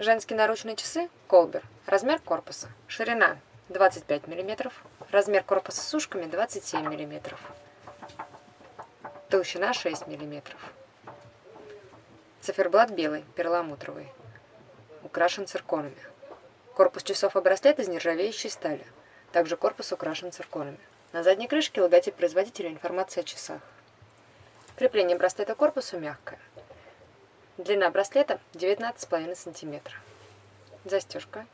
Женские наручные часы Колбер. Размер корпуса. Ширина 25 мм. Размер корпуса с ушками 27 мм. Толщина 6 мм. Циферблат белый, перламутровый. Украшен цирконами. Корпус часов и браслет из нержавеющей стали. Также корпус украшен цирконами. На задней крышке логотип производителя информация о часах. Крепление браслета к корпусу мягкое. Длина браслета 19,5 см. Застежка